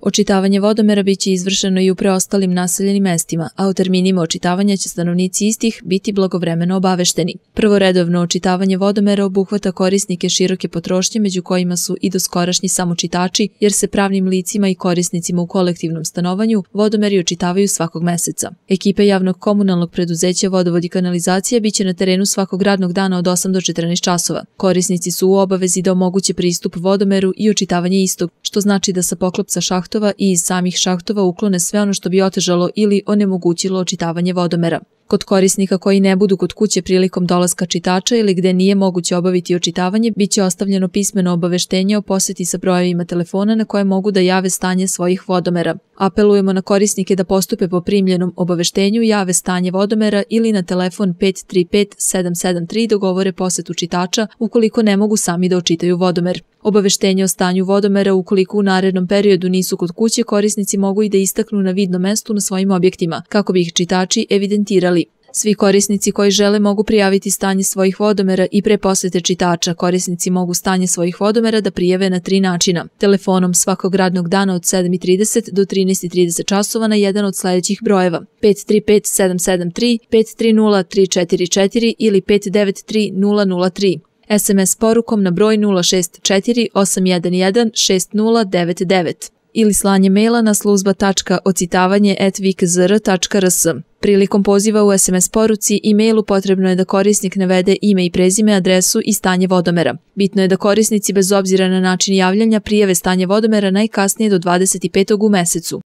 Očitavanje vodomera biće izvršeno i u preostalim naseljenim mestima, a u terminima očitavanja će stanovnici istih biti blagovremeno obavešteni. Prvo redovno očitavanje vodomera obuhvata korisnike široke potrošnje među kojima su i doskorašnji samočitači, jer se pravnim licima i korisnicima u kolektivnom stanovanju vodomeri očitavaju svakog meseca. Ekipe javnog komunalnog preduzeća Vodovod i kanalizacija biće na terenu svakog radnog dana od 8 do 14 časova. Korisnici su u obavezi da omoguće pristup vodomeru i očitavanje istog, što znači da sa poklopca šahtova i iz samih šahtova uklone sve ono što bi otežalo ili onemogućilo očitavanje vodomera. Kod korisnika koji ne budu kod kuće prilikom dolaska čitača ili gde nije moguće obaviti očitavanje, bit će ostavljeno pismeno obaveštenje o poseti sa brojevima telefona na koje mogu da jave stanje svojih vodomera. Apelujemo na korisnike da postupe po primljenom obaveštenju, jave stanje vodomera ili na telefon 535 773 dogovore posetu čitača ukoliko ne mogu sami da očitaju vodomer. Obaveštenje o stanju vodomera ukoliko u narednom periodu nisu kod kuće, korisnici mogu i da istaknu na vidnom mestu na svojim objektima, kako bi ih čitači evidentirali. Svi korisnici koji žele mogu prijaviti stanje svojih vodomera i pre posete čitača. Korisnici mogu stanje svojih vodomera da prijave na tri načina. Telefonom svakog radnog dana od 7.30 do 13.30 časova na jedan od sledećih brojeva 535 773, 530 344 ili 593 003. SMS porukom na broj 064 811 6099 ili slanje maila na sluzba.ocitavanje.vikzr.rs. Prilikom poziva u SMS poruci i mailu potrebno je da korisnik navede ime i prezime, adresu i stanje vodomera. Bitno je da korisnici bez obzira na način javljanja prijave stanje vodomera najkasnije do 25. u mesecu.